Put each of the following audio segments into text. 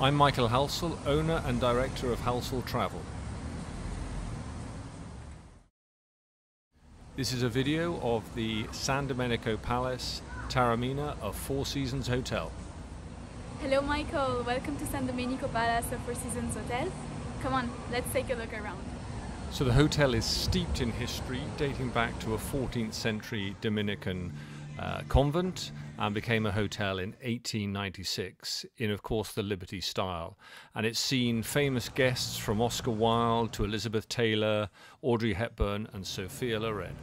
I'm Michael Halsall, owner and director of Halsall Travel. This is a video of the San Domenico Palace Taormina, of Four Seasons Hotel. Hello Michael, welcome to San Domenico Palace of Four Seasons Hotel. Come on, let's take a look around. So the hotel is steeped in history, dating back to a 14th century Dominican uh, convent and became a hotel in 1896 in, of course, the Liberty style. And it's seen famous guests from Oscar Wilde to Elizabeth Taylor, Audrey Hepburn, and Sophia Loren.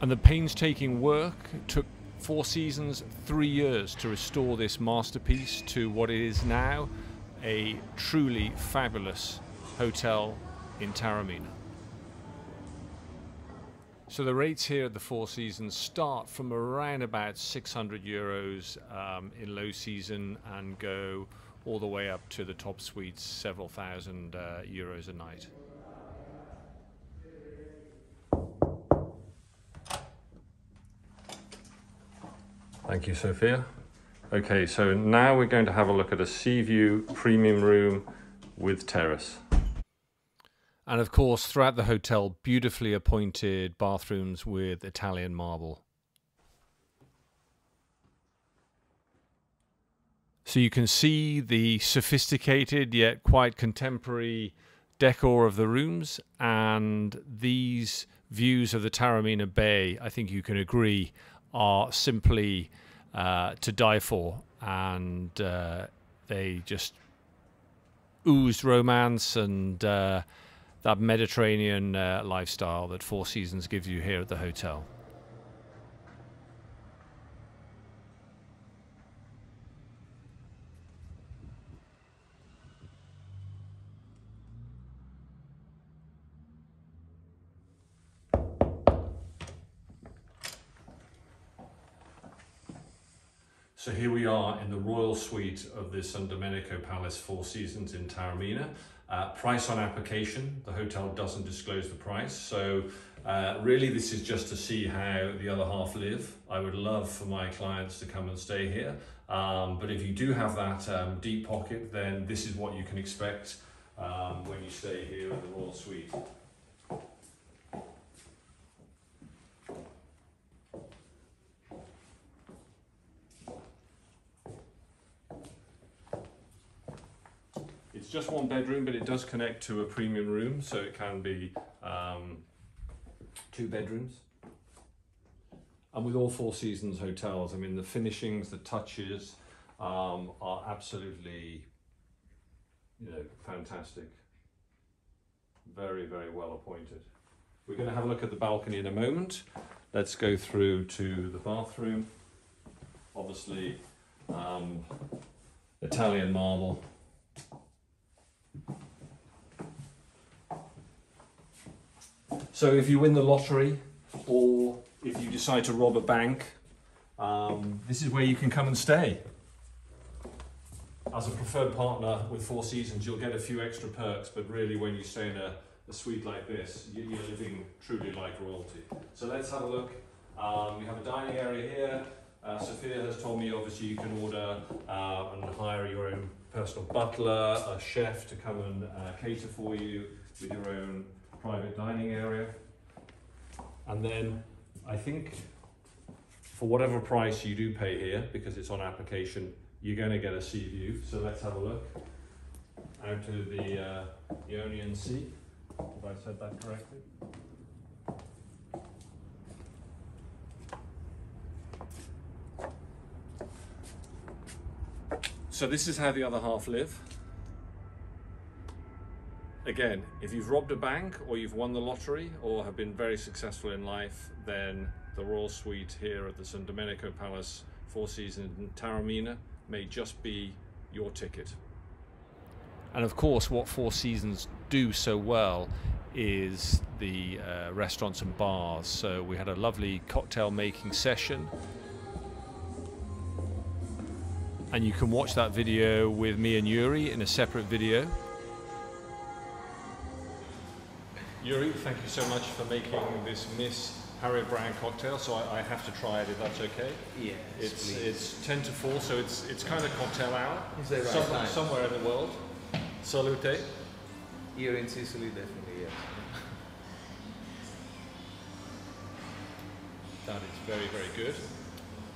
And the painstaking work took Four Seasons three years to restore this masterpiece to what it is now a truly fabulous hotel in Taormina. So the rates here at the Four Seasons start from around about 600 euros um, in low season and go all the way up to the top suites, several thousand uh, euros a night. Thank you, Sophia. Okay, so now we're going to have a look at a sea view premium room with terrace. And of course, throughout the hotel, beautifully appointed bathrooms with Italian marble. So you can see the sophisticated yet quite contemporary decor of the rooms and these views of the Taormina Bay, I think you can agree, are simply uh, to die for. And uh, they just oozed romance and uh, that Mediterranean uh, lifestyle that Four Seasons gives you here at the hotel. So here we are in the royal suite of the San Domenico Palace Four Seasons in Taormina. Uh, price on application, the hotel doesn't disclose the price. So uh, really this is just to see how the other half live. I would love for my clients to come and stay here. Um, but if you do have that um, deep pocket, then this is what you can expect um, when you stay here in the royal suite. Just one bedroom, but it does connect to a premium room, so it can be um, two bedrooms. And with all Four Seasons hotels, I mean, the finishings, the touches um, are absolutely, you know, fantastic. Very, very well appointed. We're going to have a look at the balcony in a moment. Let's go through to the bathroom. Obviously, um, Italian marble So if you win the lottery or if you decide to rob a bank, um, this is where you can come and stay. As a preferred partner with Four Seasons, you'll get a few extra perks, but really when you stay in a, a suite like this, you're living truly like royalty. So let's have a look. Um, we have a dining area here. Uh, Sophia has told me obviously you can order uh, and hire your own personal butler, a chef to come and uh, cater for you with your own private dining area. And then I think for whatever price you do pay here, because it's on application, you're going to get a sea view. So let's have a look out to the uh, Ionian Sea. Have I said that correctly? So this is how the other half live again, if you've robbed a bank or you've won the lottery or have been very successful in life, then the Royal Suite here at the San Domenico Palace Four Seasons in Taormina may just be your ticket. And of course, what Four Seasons do so well is the uh, restaurants and bars. So we had a lovely cocktail making session. And you can watch that video with me and Yuri in a separate video. Yuri, thank you so much for making this miss Harriet Brown cocktail, so I, I have to try it if that's okay. Yes, It's please. it's ten to four, so it's it's kind of cocktail hour. It's the right Some- time. somewhere in the world. Salute. Here in Sicily, definitely, yes. That is very very good.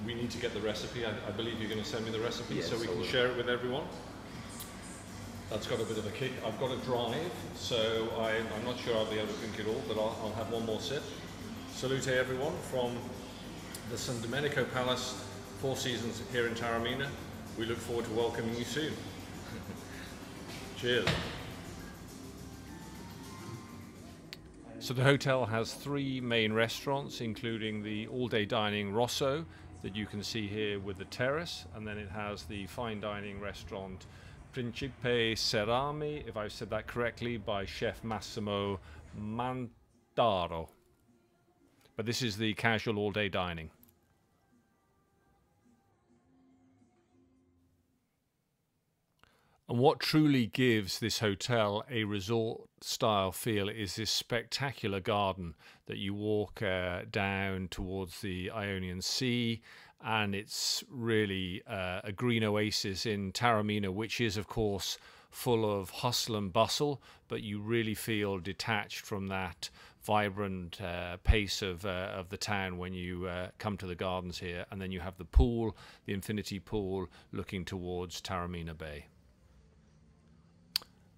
We need to get the recipe. I, I believe you're going to send me the recipe Yes, so we can will. share it with everyone. That's got a bit of a kick. I've got to drive, so I, I'm not sure I'll be able to drink it all, but I'll, I'll have one more sip. Salute everyone from the San Domenico Palace, Four Seasons here in Taormina. We look forward to welcoming you soon. Cheers. So the hotel has three main restaurants, including the all-day dining Rosso that you can see here with the terrace, and then it has the fine dining restaurant Principe Cerami, if I've said that correctly, by Chef Massimo Mandarà. But this is the casual all-day dining. And what truly gives this hotel a resort style feel is this spectacular garden that you walk uh, down towards the Ionian Sea. And it's really uh, a green oasis in Taormina, which is, of course, full of hustle and bustle, but you really feel detached from that vibrant uh, pace of, uh, of the town when you uh, come to the gardens here. And then you have the pool, the infinity pool, looking towards Taormina Bay.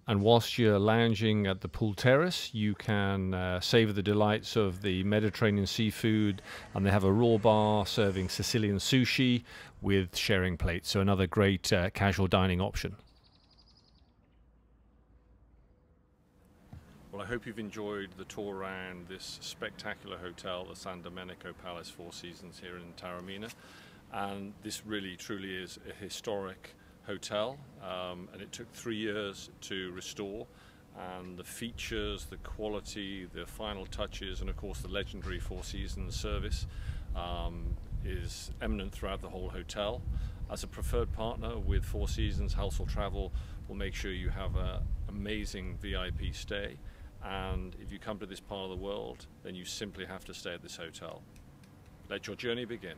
And whilst you're lounging at the pool terrace, you can uh, savor the delights of the Mediterranean seafood. And they have a raw bar serving Sicilian sushi with sharing plates. So, another great uh, casual dining option. Well, I hope you've enjoyed the tour around this spectacular hotel, the San Domenico Palace Four Seasons here in Taormina. And this really, truly is a historic hotel, um, and it took three years to restore. And the features, the quality, the final touches, and of course the legendary Four Seasons service um, is eminent throughout the whole hotel. As a preferred partner with Four Seasons, Halsall Travel will make sure you have an amazing VIP stay. And if you come to this part of the world, then you simply have to stay at this hotel. Let your journey begin.